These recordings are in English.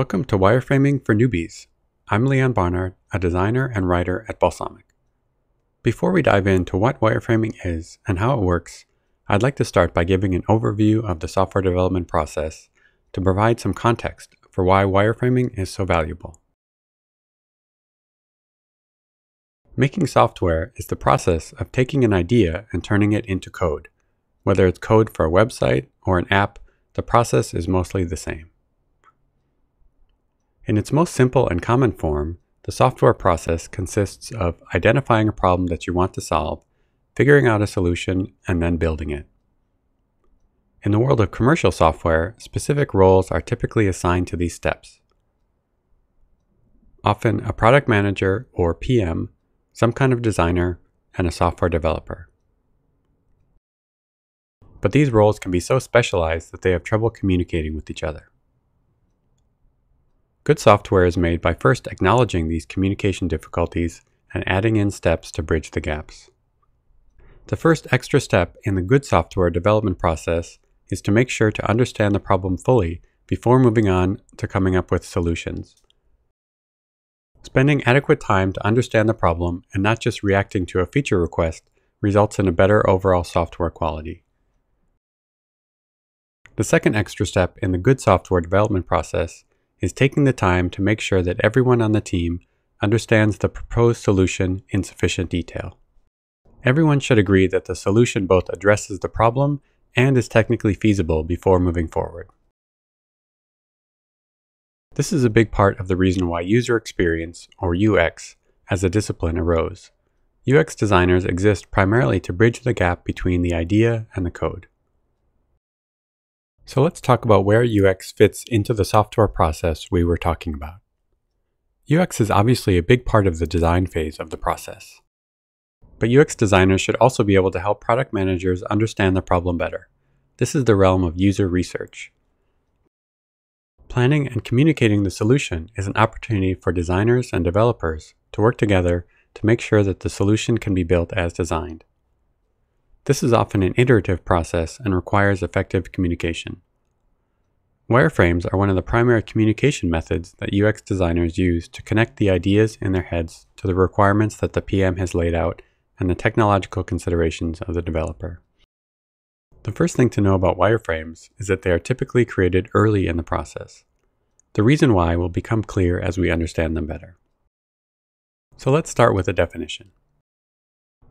Welcome to Wireframing for Newbies. I'm Leon Barnard, a designer and writer at Balsamiq. Before we dive into what wireframing is and how it works, I'd like to start by giving an overview of the software development process to provide some context for why wireframing is so valuable. Making software is the process of taking an idea and turning it into code. Whether it's code for a website or an app, the process is mostly the same. In its most simple and common form, the software process consists of identifying a problem that you want to solve, figuring out a solution, and then building it. In the world of commercial software, specific roles are typically assigned to these steps. Often a product manager or PM, some kind of designer, and a software developer. But these roles can be so specialized that they have trouble communicating with each other. Good software is made by first acknowledging these communication difficulties and adding in steps to bridge the gaps. The first extra step in the good software development process is to make sure to understand the problem fully before moving on to coming up with solutions. Spending adequate time to understand the problem and not just reacting to a feature request results in a better overall software quality. The second extra step in the good software development process is taking the time to make sure that everyone on the team understands the proposed solution in sufficient detail. Everyone should agree that the solution both addresses the problem and is technically feasible before moving forward. This is a big part of the reason why user experience, or UX, as a discipline arose. UX designers exist primarily to bridge the gap between the idea and the code. So let's talk about where UX fits into the software process we were talking about. UX is obviously a big part of the design phase of the process. But UX designers should also be able to help product managers understand the problem better. This is the realm of user research. Planning and communicating the solution is an opportunity for designers and developers to work together to make sure that the solution can be built as designed. This is often an iterative process and requires effective communication. Wireframes are one of the primary communication methods that UX designers use to connect the ideas in their heads to the requirements that the PM has laid out and the technological considerations of the developer. The first thing to know about wireframes is that they are typically created early in the process. The reason why will become clear as we understand them better. So let's start with a definition.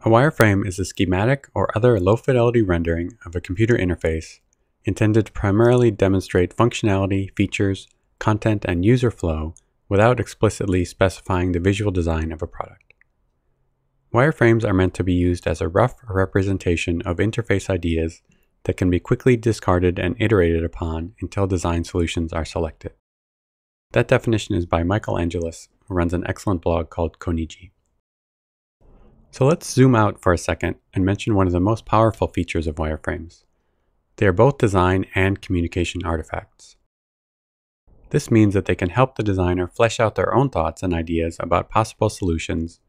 A wireframe is a schematic or other low fidelity rendering of a computer interface intended to primarily demonstrate functionality, features, content, and user flow without explicitly specifying the visual design of a product. Wireframes are meant to be used as a rough representation of interface ideas that can be quickly discarded and iterated upon until design solutions are selected. That definition is by Michael Angeles, who runs an excellent blog called Konigi. So let's zoom out for a second and mention one of the most powerful features of wireframes. They are both design and communication artifacts. This means that they can help the designer flesh out their own thoughts and ideas about possible solutions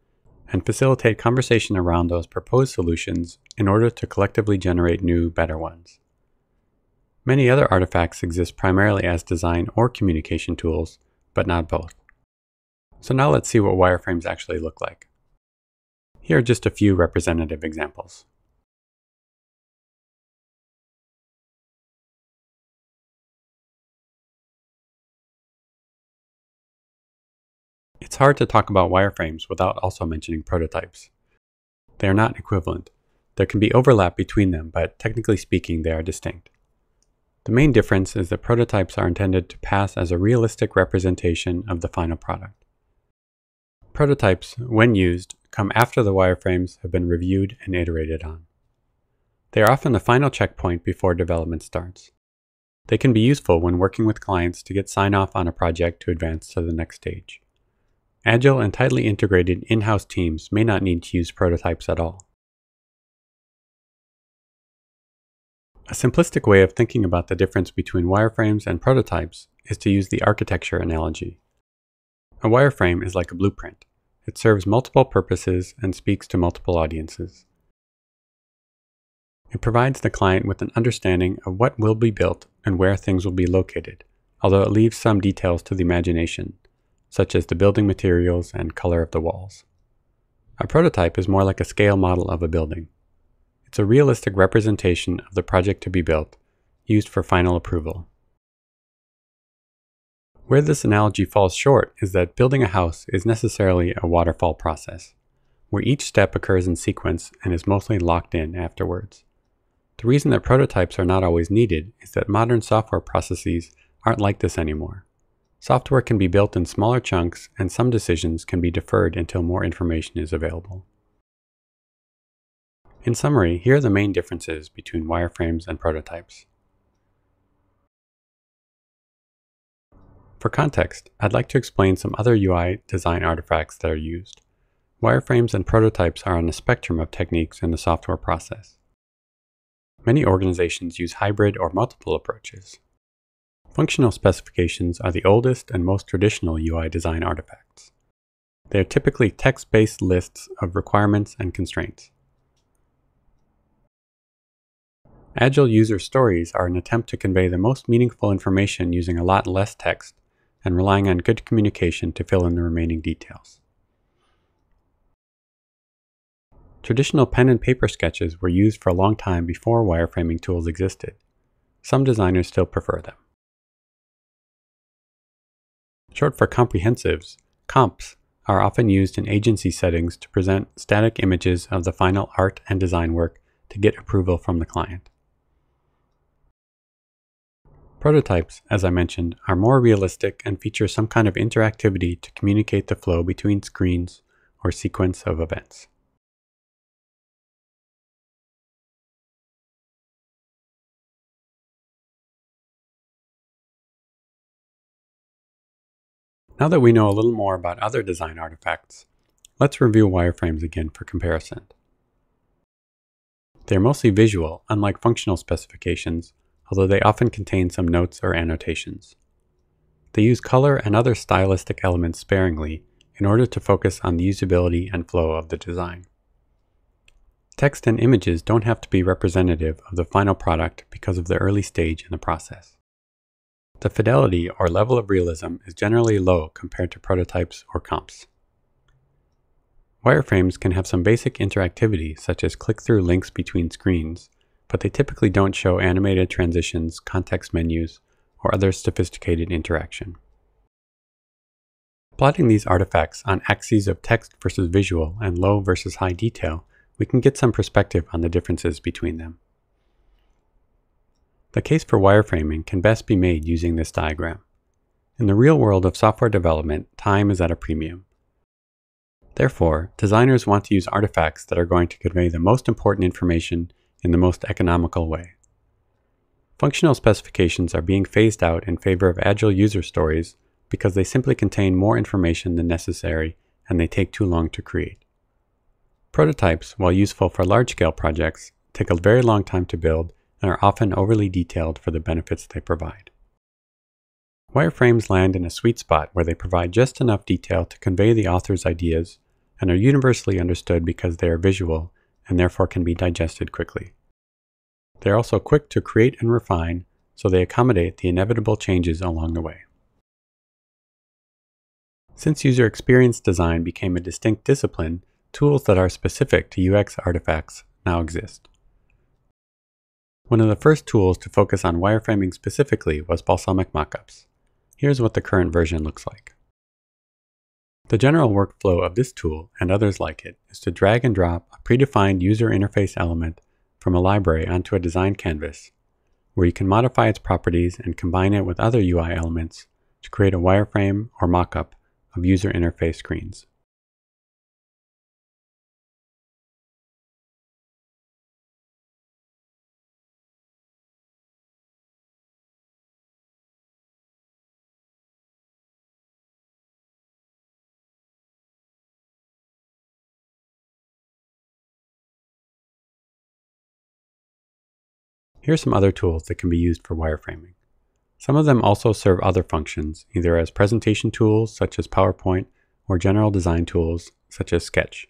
and facilitate conversation around those proposed solutions in order to collectively generate new, better ones. Many other artifacts exist primarily as design or communication tools, but not both. So now let's see what wireframes actually look like. Here are just a few representative examples. It's hard to talk about wireframes without also mentioning prototypes. They are not equivalent. There can be overlap between them, but technically speaking, they are distinct. The main difference is that prototypes are intended to pass as a realistic representation of the final product. Prototypes, when used, come after the wireframes have been reviewed and iterated on. They are often the final checkpoint before development starts. They can be useful when working with clients to get sign off on a project to advance to the next stage. Agile and tightly integrated in house teams may not need to use prototypes at all. A simplistic way of thinking about the difference between wireframes and prototypes is to use the architecture analogy. A wireframe is like a blueprint. It serves multiple purposes and speaks to multiple audiences. It provides the client with an understanding of what will be built and where things will be located, although it leaves some details to the imagination, such as the building materials and color of the walls. A prototype is more like a scale model of a building. It's a realistic representation of the project to be built, used for final approval. Where this analogy falls short is that building a house is necessarily a waterfall process, where each step occurs in sequence and is mostly locked in afterwards. The reason that prototypes are not always needed is that modern software processes aren't like this anymore. Software can be built in smaller chunks, and some decisions can be deferred until more information is available. In summary, here are the main differences between wireframes and prototypes. For context, I'd like to explain some other UI design artifacts that are used. Wireframes and prototypes are on a spectrum of techniques in the software process. Many organizations use hybrid or multiple approaches. Functional specifications are the oldest and most traditional UI design artifacts. They are typically text-based lists of requirements and constraints. Agile user stories are an attempt to convey the most meaningful information using a lot less text and relying on good communication to fill in the remaining details. Traditional pen and paper sketches were used for a long time before wireframing tools existed. Some designers still prefer them. Short for comprehensives, comps are often used in agency settings to present static images of the final art and design work to get approval from the client. Prototypes, as I mentioned, are more realistic and feature some kind of interactivity to communicate the flow between screens or sequence of events. Now that we know a little more about other design artifacts, let's review wireframes again for comparison. They are mostly visual, unlike functional specifications, although they often contain some notes or annotations. They use color and other stylistic elements sparingly in order to focus on the usability and flow of the design. Text and images don't have to be representative of the final product because of the early stage in the process. The fidelity or level of realism is generally low compared to prototypes or comps. Wireframes can have some basic interactivity such as click-through links between screens, but they typically don't show animated transitions, context menus, or other sophisticated interaction. Plotting these artifacts on axes of text versus visual and low versus high detail, we can get some perspective on the differences between them. The case for wireframing can best be made using this diagram. In the real world of software development, time is at a premium. Therefore, designers want to use artifacts that are going to convey the most important information in the most economical way. Functional specifications are being phased out in favor of agile user stories because they simply contain more information than necessary and they take too long to create. Prototypes, while useful for large-scale projects, take a very long time to build and are often overly detailed for the benefits they provide. Wireframes land in a sweet spot where they provide just enough detail to convey the author's ideas and are universally understood because they are visual and therefore can be digested quickly. They are also quick to create and refine, so they accommodate the inevitable changes along the way. Since user experience design became a distinct discipline, tools that are specific to UX artifacts now exist. One of the first tools to focus on wireframing specifically was Balsamiq Mockups. Here's what the current version looks like. The general workflow of this tool and others like it is to drag and drop a predefined user interface element from a library onto a design canvas, where you can modify its properties and combine it with other UI elements to create a wireframe or mockup of user interface screens. Here are some other tools that can be used for wireframing. Some of them also serve other functions, either as presentation tools such as PowerPoint or general design tools such as Sketch.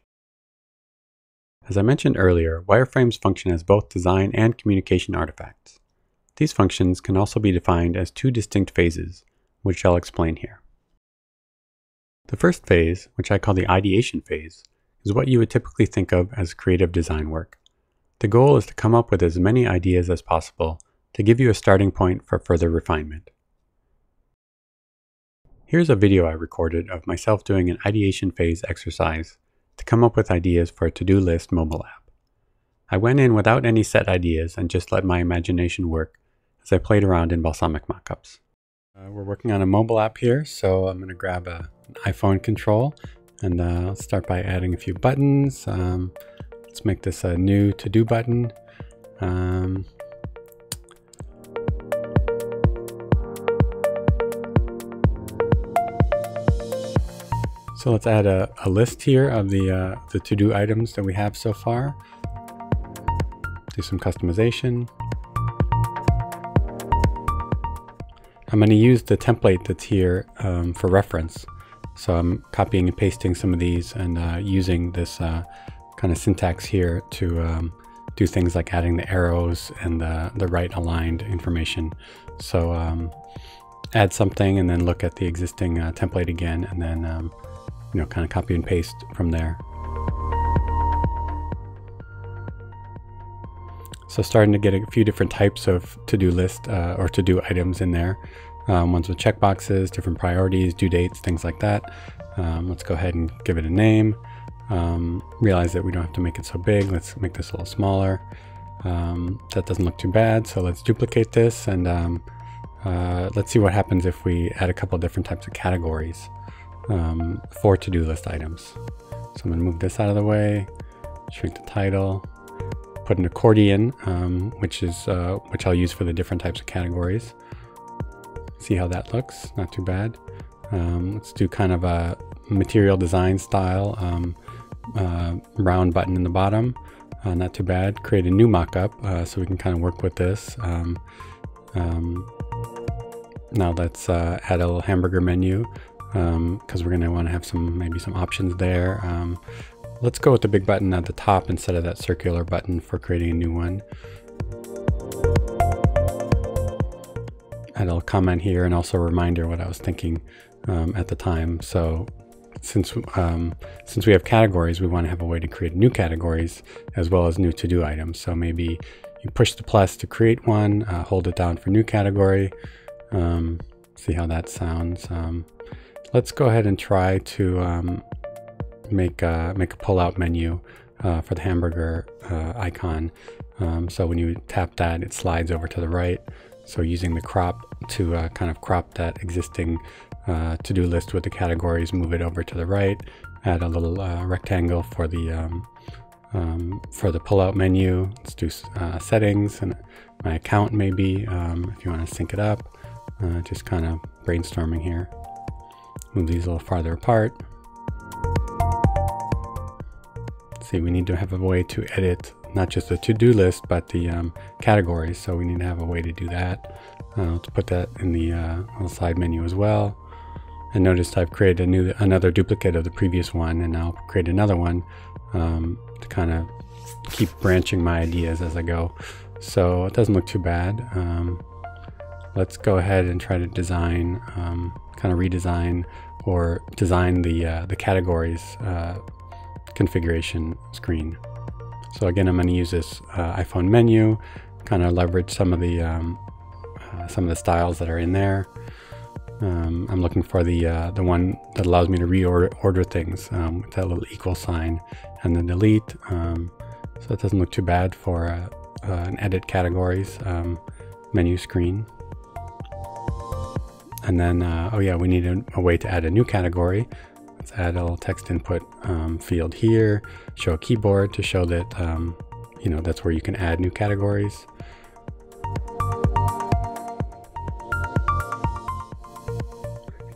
As I mentioned earlier, wireframes function as both design and communication artifacts. These functions can also be defined as two distinct phases, which I'll explain here. The first phase, which I call the ideation phase, is what you would typically think of as creative design work. The goal is to come up with as many ideas as possible to give you a starting point for further refinement. Here's a video I recorded of myself doing an ideation phase exercise to come up with ideas for a to-do list mobile app. I went in without any set ideas and just let my imagination work as I played around in Balsamiq mockups. Uh, we're working on a mobile app here, so I'm going to grab a, an iPhone control and uh, I'll start by adding a few buttons. Um, let's make this a new to-do button. Um, So let's add a, a list here of the, uh, the to-do items that we have so far. Do some customization. I'm going to use the template that's here um, for reference. So I'm copying and pasting some of these and uh, using this uh, kind of syntax here to um, do things like adding the arrows and the, the right aligned information. So um, add something and then look at the existing uh, template again and then um, you know, kind of copy and paste from there. So starting to get a few different types of to-do list uh, or to-do items in there. Um, ones with checkboxes, different priorities, due dates, things like that. Um, let's go ahead and give it a name. Um, realize that we don't have to make it so big. Let's make this a little smaller. Um, that doesn't look too bad. So let's duplicate this and um, uh, let's see what happens if we add a couple different types of categories um, for to-do list items. So I'm going to move this out of the way, shrink the title, put an accordion, um, which is uh, which I'll use for the different types of categories. See how that looks? Not too bad. Um, let's do kind of a material design style um, uh, round button in the bottom. Uh, not too bad. Create a new mockup uh, so we can kind of work with this. Um, um, now let's uh, add a little hamburger menu because um, we're going to want to have some maybe some options there. Um, let's go with the big button at the top instead of that circular button for creating a new one. Add a comment here and also a reminder what I was thinking um, at the time. So since um, since we have categories, we want to have a way to create new categories as well as new to-do items. So maybe you push the plus to create one, uh, hold it down for new category. Um, see how that sounds. Um, Let's go ahead and try to um, make, a, make a pull-out menu uh, for the hamburger uh, icon. Um, so when you tap that, it slides over to the right. So using the crop to uh, kind of crop that existing uh, to-do list with the categories, move it over to the right, add a little uh, rectangle for the um, um, for the pull-out menu. Let's do uh, settings and my account maybe um, if you want to sync it up. just kind of brainstorming here. Move these a little farther apart. See, we need to have a way to edit not just the to-do list, but the um, categories. So we need to have a way to do that. Uh, to put that in the uh, side menu as well. And notice I've created a new, another duplicate of the previous one, and I'll create another one um, to kind of keep branching my ideas as I go. So it doesn't look too bad. Um, let's go ahead and try to design um, kind of redesign or design the, uh, the categories uh, configuration screen. So again, I'm going to use this uh, iPhone menu, kind of leverage some of the um, uh, some of the styles that are in there. Um, I'm looking for the uh, the one that allows me to reorder order things um, with that little equal sign and then delete. Um, so it doesn't look too bad for uh, an edit categories um, menu screen. And then, uh, oh yeah, we need a, a, way to add a new category. Let's add a little text input um, field here, show a keyboard to show that, um, you know, that's where you can add new categories.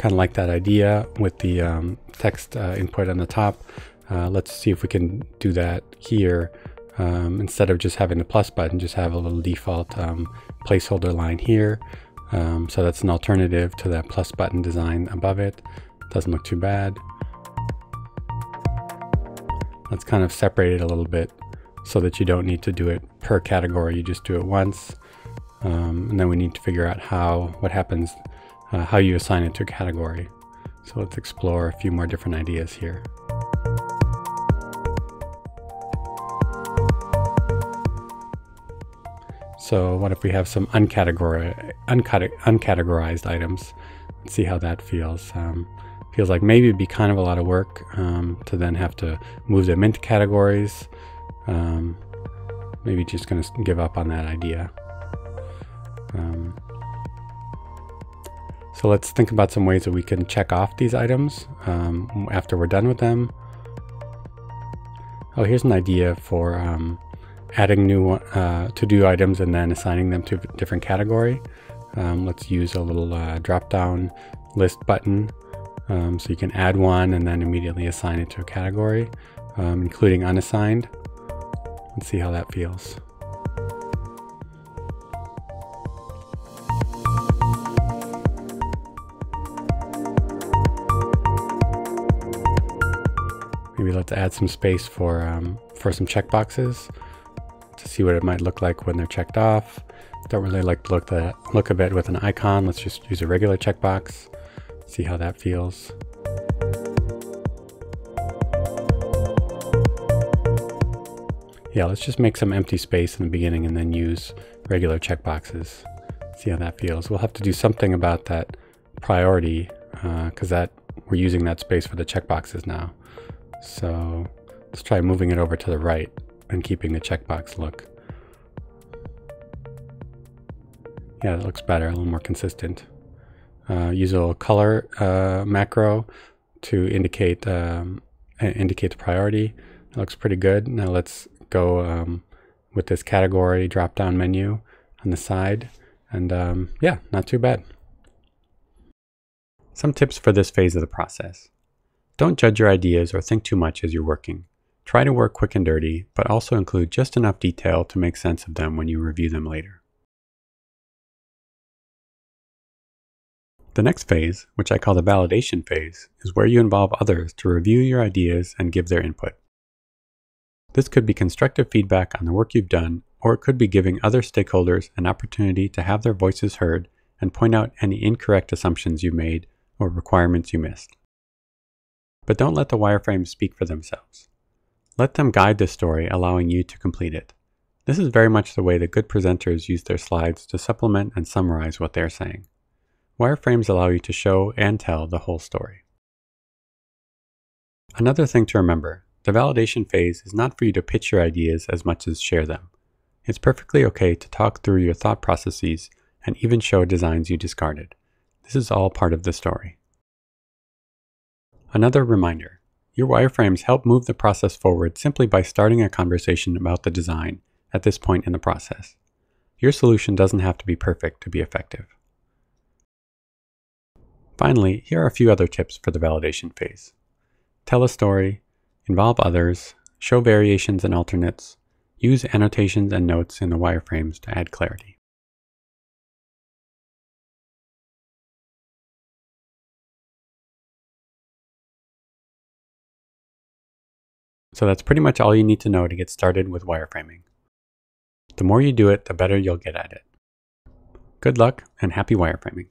Kind of like that idea with the um, text uh, input on the top. Uh, let's see if we can do that here. Um, instead of just having the plus button, just have a little default um, placeholder line here. Um, so that's an alternative to that plus button design above it. Doesn't look too bad. Let's kind of separate it a little bit so that you don't need to do it per category. You just do it once. Um, and then we need to figure out how, what happens, uh, how you assign it to a category. So let's explore a few more different ideas here. So what if we have some uncategori uncategorized items? Let's see how that feels. Um, feels like maybe it'd be kind of a lot of work um, to then have to move them into categories. Um, maybe just going to give up on that idea. Um, so let's think about some ways that we can check off these items um, after we're done with them. Oh, here's an idea for um, adding new uh, to-do items and then assigning them to a different category. Um, let's use a little uh, drop-down list button um, so you can add one and then immediately assign it to a category, um, including unassigned. Let's see how that feels. Let's add some space for, um, for some checkboxes to see what it might look like when they're checked off. Don't really like to look, the, look of it with an icon. Let's just use a regular checkbox. See how that feels. Yeah, let's just make some empty space in the beginning and then use regular checkboxes. See how that feels. We'll have to do something about that priority because uh, that we're using that space for the checkboxes now. So let's try moving it over to the right and keeping the checkbox look. Yeah, it looks better, a little more consistent. Uh, use a little color uh, macro to indicate um, indicate the priority. It looks pretty good. Now let's go um, with this category drop down menu on the side. And um, yeah, not too bad. Some tips for this phase of the process. Don't judge your ideas or think too much as you're working. Try to work quick and dirty, but also include just enough detail to make sense of them when you review them later. The next phase, which I call the validation phase, is where you involve others to review your ideas and give their input. This could be constructive feedback on the work you've done, or it could be giving other stakeholders an opportunity to have their voices heard and point out any incorrect assumptions you made or requirements you missed. But don't let the wireframes speak for themselves. Let them guide the story, allowing you to complete it. This is very much the way that good presenters use their slides to supplement and summarize what they're saying. Wireframes allow you to show and tell the whole story. Another thing to remember, the validation phase is not for you to pitch your ideas as much as share them. It's perfectly okay to talk through your thought processes and even show designs you discarded. This is all part of the story. Another reminder, your wireframes help move the process forward simply by starting a conversation about the design at this point in the process. Your solution doesn't have to be perfect to be effective. Finally, here are a few other tips for the validation phase. Tell a story, involve others, show variations and alternates, use annotations and notes in the wireframes to add clarity. So that's pretty much all you need to know to get started with wireframing. The more you do it, the better you'll get at it. Good luck and happy wireframing.